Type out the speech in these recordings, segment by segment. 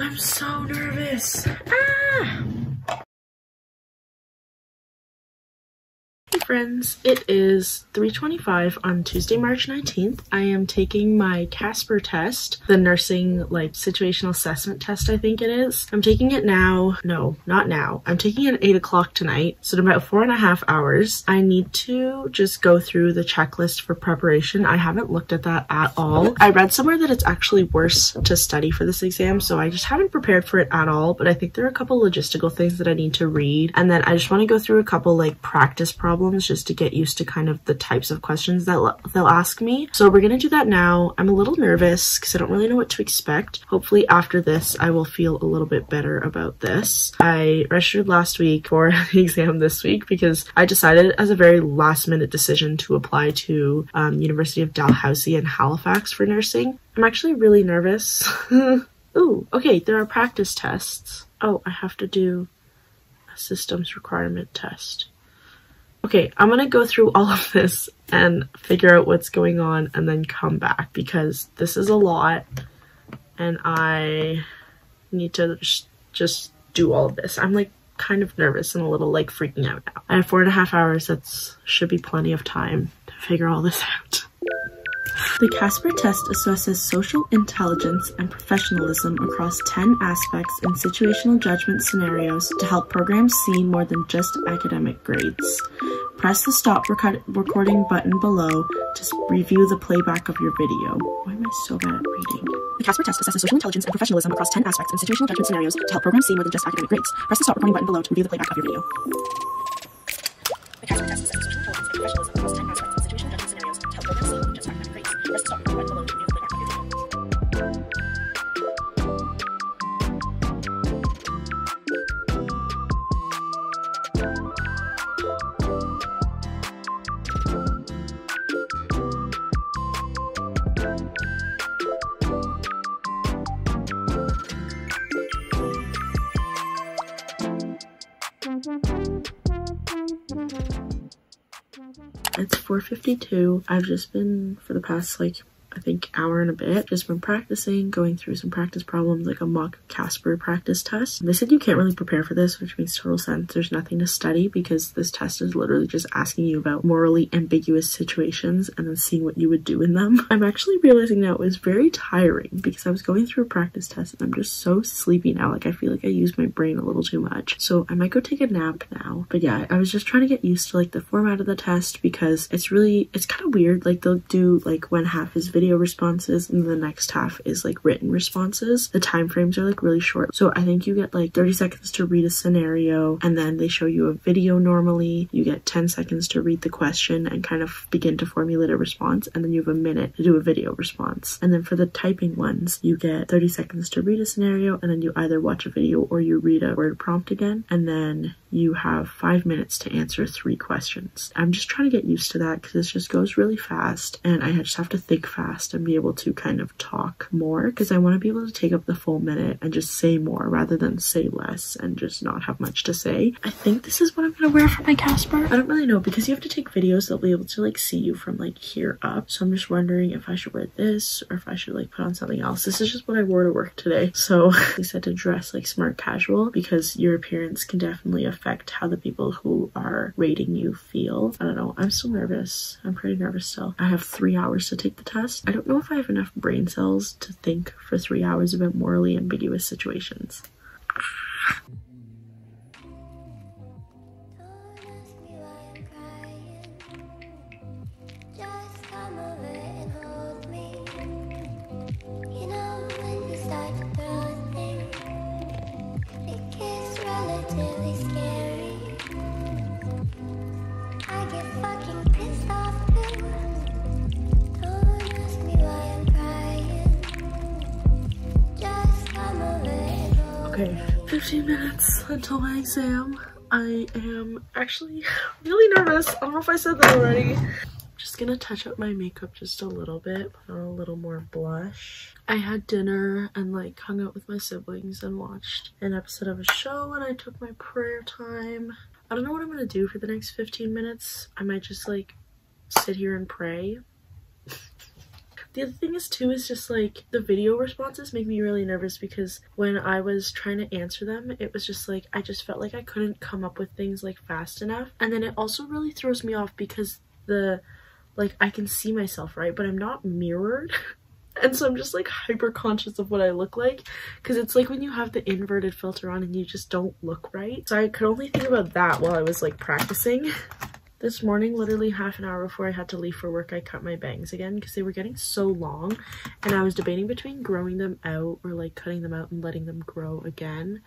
I'm so nervous. Ah! Friends, it is 3.25 on Tuesday, March 19th. I am taking my Casper test, the nursing like situational assessment test I think it is. I'm taking it now. No, not now. I'm taking it at 8 o'clock tonight, so in about four and a half hours. I need to just go through the checklist for preparation. I haven't looked at that at all. I read somewhere that it's actually worse to study for this exam, so I just haven't prepared for it at all, but I think there are a couple logistical things that I need to read, and then I just want to go through a couple like practice problems problems just to get used to kind of the types of questions that they'll ask me. So we're gonna do that now. I'm a little nervous because I don't really know what to expect. Hopefully after this, I will feel a little bit better about this. I registered last week for the exam this week because I decided as a very last minute decision to apply to um, University of Dalhousie in Halifax for nursing. I'm actually really nervous. Ooh, okay, there are practice tests. Oh, I have to do a systems requirement test. Okay, I'm gonna go through all of this and figure out what's going on and then come back because this is a lot and I need to just do all of this. I'm like kind of nervous and a little like freaking out now. I have four and a half hours. That's should be plenty of time to figure all this out. The Casper test assesses social intelligence and professionalism across 10 aspects in situational judgment scenarios to help programs see more than just academic grades. Press the stop rec recording button below to review the playback of your video. Why am I so bad at reading? The Casper test assesses social intelligence and professionalism across 10 aspects in situational judgment scenarios to help programs see more than just academic grades. Press the stop recording button below to review the playback of your video. The Casper test assesses social intelligence and professionalism across 10 aspects academic It's 4.52. I've just been, for the past like I think hour and a bit. Just been practicing, going through some practice problems like a mock Casper practice test. They said you can't really prepare for this, which makes total sense. There's nothing to study because this test is literally just asking you about morally ambiguous situations and then seeing what you would do in them. I'm actually realizing now it was very tiring because I was going through a practice test and I'm just so sleepy now. Like I feel like I use my brain a little too much. So I might go take a nap now. But yeah, I was just trying to get used to like the format of the test because it's really, it's kind of weird. Like they'll do like when half is video responses and the next half is like written responses. The time frames are like really short. So I think you get like 30 seconds to read a scenario and then they show you a video normally. You get 10 seconds to read the question and kind of begin to formulate a response and then you have a minute to do a video response. And then for the typing ones, you get 30 seconds to read a scenario and then you either watch a video or you read a word prompt again and then you have five minutes to answer three questions. I'm just trying to get used to that because this just goes really fast and I just have to think fast and be able to kind of talk more because I want to be able to take up the full minute and just say more rather than say less and just not have much to say. I think this is what I'm gonna wear for my Casper. I don't really know because you have to take videos they'll be able to like see you from like here up. So I'm just wondering if I should wear this or if I should like put on something else. This is just what I wore to work today. So they said to dress like smart casual because your appearance can definitely affect how the people who are rating you feel. I don't know. I'm still nervous. I'm pretty nervous still. I have three hours to take the test. I don't know if I have enough brain cells to think for three hours about morally ambiguous situations. Okay, 15 minutes until my exam. I am actually really nervous. I don't know if I said that already. I'm just gonna touch up my makeup just a little bit, put on a little more blush. I had dinner and like hung out with my siblings and watched an episode of a show and I took my prayer time. I don't know what I'm gonna do for the next 15 minutes. I might just like sit here and pray The other thing is too is just like the video responses make me really nervous because when I was trying to answer them, it was just like I just felt like I couldn't come up with things like fast enough. And then it also really throws me off because the like I can see myself, right? But I'm not mirrored. and so I'm just like hyper conscious of what I look like because it's like when you have the inverted filter on and you just don't look right. So I could only think about that while I was like practicing. This morning, literally half an hour before I had to leave for work, I cut my bangs again because they were getting so long and I was debating between growing them out or like cutting them out and letting them grow again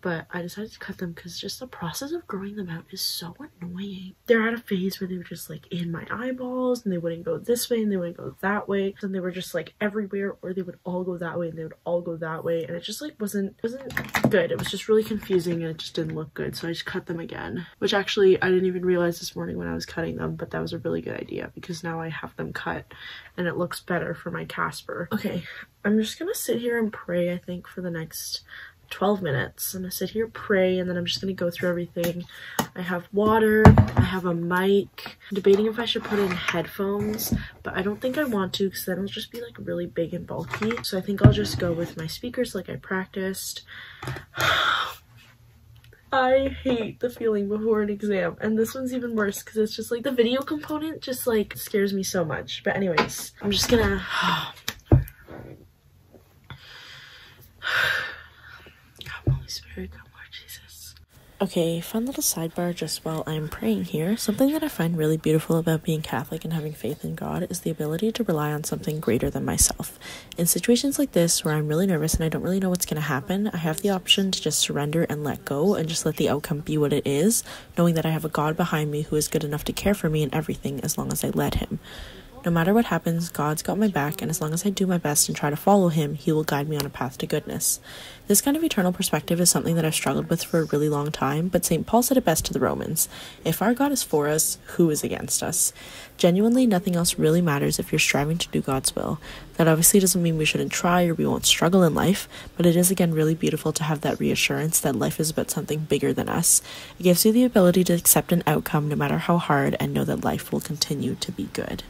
but I decided to cut them because just the process of growing them out is so annoying. They're at a phase where they were just like in my eyeballs and they wouldn't go this way and they wouldn't go that way. And they were just like everywhere or they would all go that way and they would all go that way. And it just like wasn't, wasn't good. It was just really confusing and it just didn't look good. So I just cut them again, which actually I didn't even realize this morning when I was cutting them, but that was a really good idea because now I have them cut and it looks better for my Casper. Okay, I'm just gonna sit here and pray, I think, for the next 12 minutes. I'm gonna sit here, pray, and then I'm just gonna go through everything. I have water, I have a mic. I'm debating if I should put in headphones, but I don't think I want to because then it'll just be like really big and bulky. So I think I'll just go with my speakers like I practiced. I hate the feeling before an exam and this one's even worse because it's just like the video component just like scares me so much. But anyways, I'm just gonna Come Lord Jesus. Okay, fun little sidebar just while I'm praying here. Something that I find really beautiful about being Catholic and having faith in God is the ability to rely on something greater than myself. In situations like this where I'm really nervous and I don't really know what's going to happen, I have the option to just surrender and let go and just let the outcome be what it is, knowing that I have a God behind me who is good enough to care for me in everything as long as I let Him. No matter what happens, God's got my back, and as long as I do my best and try to follow Him, He will guide me on a path to goodness. This kind of eternal perspective is something that I've struggled with for a really long time, but St. Paul said it best to the Romans If our God is for us, who is against us? Genuinely, nothing else really matters if you're striving to do God's will. That obviously doesn't mean we shouldn't try or we won't struggle in life, but it is again really beautiful to have that reassurance that life is about something bigger than us. It gives you the ability to accept an outcome no matter how hard and know that life will continue to be good.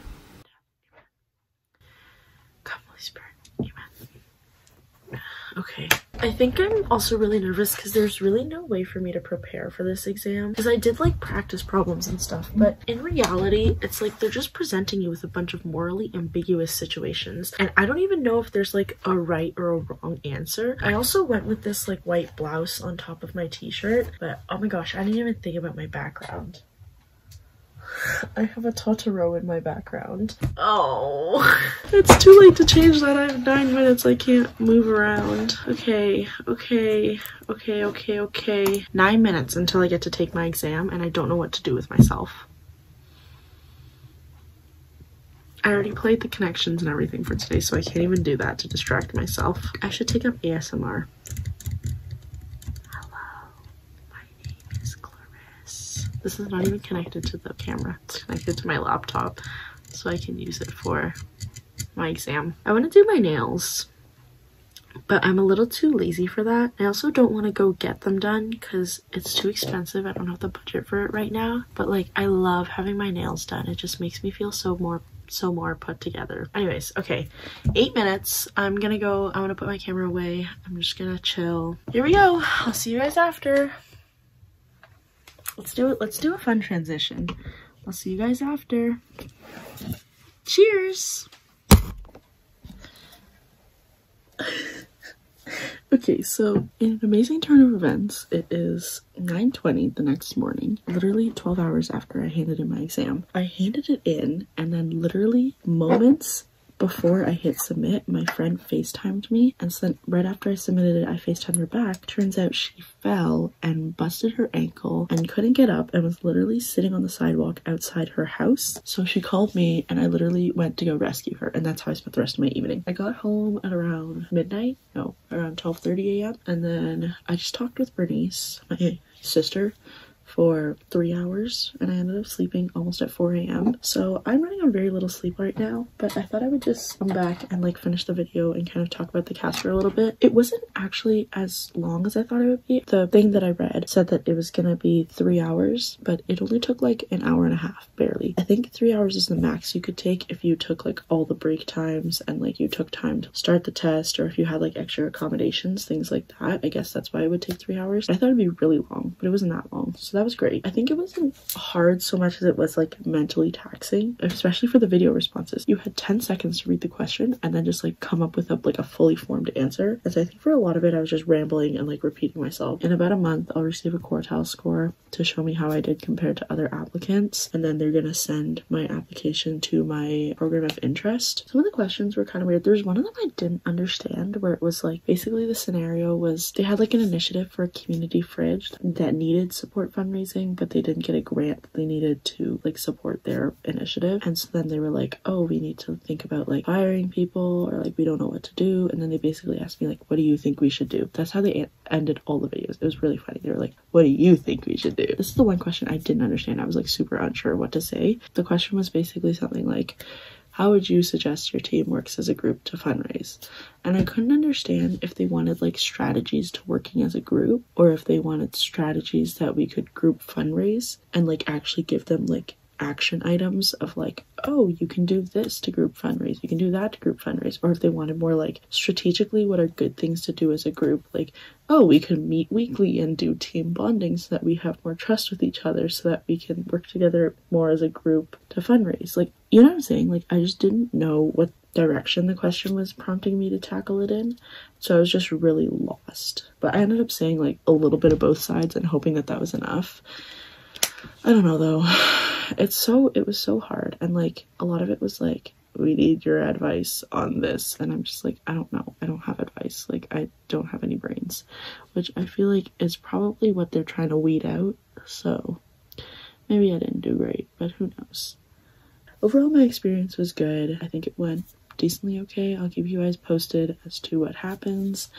Okay. I think I'm also really nervous because there's really no way for me to prepare for this exam because I did like practice problems and stuff but in reality it's like they're just presenting you with a bunch of morally ambiguous situations and I don't even know if there's like a right or a wrong answer. I also went with this like white blouse on top of my t-shirt but oh my gosh I didn't even think about my background. I have a Totoro in my background. Oh, it's too late to change that. I have nine minutes. I can't move around. Okay, okay, okay, okay, okay. Nine minutes until I get to take my exam and I don't know what to do with myself. I already played the connections and everything for today, so I can't even do that to distract myself. I should take up ASMR. This is not even connected to the camera. It's connected to my laptop so I can use it for my exam. I want to do my nails but I'm a little too lazy for that. I also don't want to go get them done because it's too expensive. I don't have the budget for it right now. But like, I love having my nails done. It just makes me feel so more so more put together. Anyways, okay, eight minutes. I'm gonna go, I'm gonna put my camera away. I'm just gonna chill. Here we go. I'll see you guys after. Let's do it. Let's do a fun transition. I'll see you guys after. Cheers. okay, so in an amazing turn of events, it is 9.20 the next morning, literally 12 hours after I handed in my exam. I handed it in and then literally moments before I hit submit, my friend FaceTimed me, and sent right after I submitted it, I FaceTimed her back. Turns out she fell and busted her ankle and couldn't get up and was literally sitting on the sidewalk outside her house. So she called me and I literally went to go rescue her, and that's how I spent the rest of my evening. I got home at around midnight, no, around 12:30 a.m. and then I just talked with Bernice, my sister, for three hours and I ended up sleeping almost at 4 a.m. So I'm running on very little sleep right now, but I thought I would just come back and like finish the video and kind of talk about the Casper a little bit. It wasn't actually as long as I thought it would be. The thing that I read said that it was gonna be three hours, but it only took like an hour and a half, barely. I think three hours is the max you could take if you took like all the break times and like you took time to start the test or if you had like extra accommodations, things like that. I guess that's why it would take three hours. I thought it'd be really long, but it wasn't that long. So that was great. I think it wasn't hard so much as it was like mentally taxing, especially for the video responses. You had 10 seconds to read the question and then just like come up with a like a fully formed answer. And so I think for a lot of it, I was just rambling and like repeating myself. In about a month, I'll receive a quartile score to show me how I did compared to other applicants. And then they're gonna send my application to my program of interest. Some of the questions were kind of weird. There's one of them I didn't understand where it was like basically the scenario was they had like an initiative for a community fridge that needed support fundraising, but they didn't get a grant they needed to like support their initiative. And so then they were like, oh, we need to think about like hiring people or like we don't know what to do. And then they basically asked me like, what do you think we should do? That's how they ended all the videos. It was really funny. They were like, what do you think we should do? This is the one question I didn't understand. I was like super unsure what to say. The question was basically something like, how would you suggest your team works as a group to fundraise? And I couldn't understand if they wanted like strategies to working as a group or if they wanted strategies that we could group fundraise and like actually give them like action items of like, oh, you can do this to group fundraise, you can do that to group fundraise, or if they wanted more like strategically what are good things to do as a group, like, oh, we can meet weekly and do team bonding so that we have more trust with each other so that we can work together more as a group to fundraise. Like, you know what I'm saying? Like, I just didn't know what direction the question was prompting me to tackle it in. So I was just really lost. But I ended up saying like a little bit of both sides and hoping that that was enough. I don't know though. It's so, it was so hard. And like a lot of it was like, we need your advice on this. And I'm just like, I don't know. I don't have advice. Like, I don't have any brains, which I feel like is probably what they're trying to weed out. So maybe I didn't do great, but who knows. Overall, my experience was good. I think it went decently okay. I'll keep you guys posted as to what happens.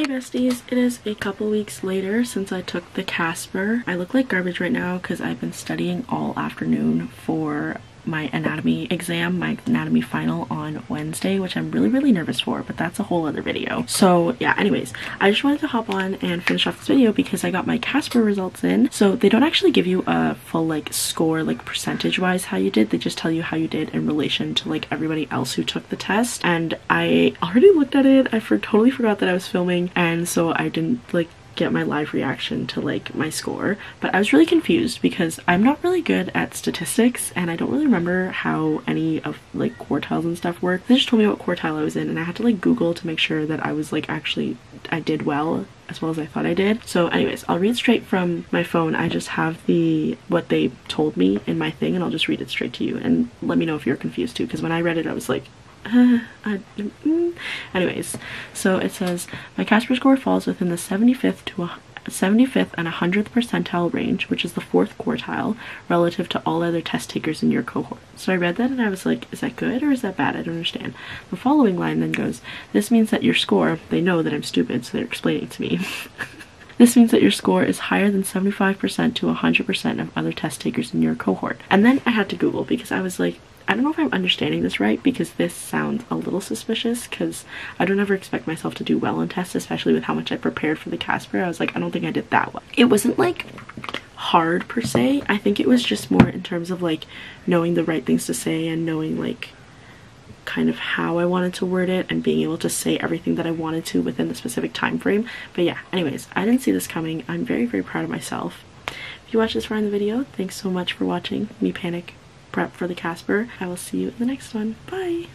Hey besties, it is a couple weeks later since I took the Casper. I look like garbage right now because I've been studying all afternoon for my anatomy exam, my anatomy final on Wednesday, which I'm really, really nervous for, but that's a whole other video. So yeah, anyways, I just wanted to hop on and finish off this video because I got my Casper results in. So they don't actually give you a full like score, like percentage wise how you did. They just tell you how you did in relation to like everybody else who took the test. And I already looked at it. I for totally forgot that I was filming. And so I didn't like get my live reaction to like my score but I was really confused because I'm not really good at statistics and I don't really remember how any of like quartiles and stuff work they just told me what quartile I was in and I had to like google to make sure that I was like actually I did well as well as I thought I did. So anyways, I'll read straight from my phone. I just have the what they told me in my thing and I'll just read it straight to you and let me know if you're confused too because when I read it I was like uh, I, mm. anyways so it says my Casper score falls within the 75th to a 75th and 100th percentile range, which is the fourth quartile, relative to all other test takers in your cohort. So I read that and I was like, is that good or is that bad? I don't understand. The following line then goes, this means that your score, they know that I'm stupid, so they're explaining to me. This means that your score is higher than 75% to 100% of other test takers in your cohort. And then I had to Google because I was like, I don't know if I'm understanding this right because this sounds a little suspicious because I don't ever expect myself to do well in tests, especially with how much I prepared for the Casper. I was like, I don't think I did that well. It wasn't like hard per se. I think it was just more in terms of like knowing the right things to say and knowing like kind of how I wanted to word it and being able to say everything that I wanted to within the specific time frame. But yeah, anyways, I didn't see this coming. I'm very, very proud of myself. If you watched this far in the video, thanks so much for watching me panic prep for the Casper. I will see you in the next one. Bye!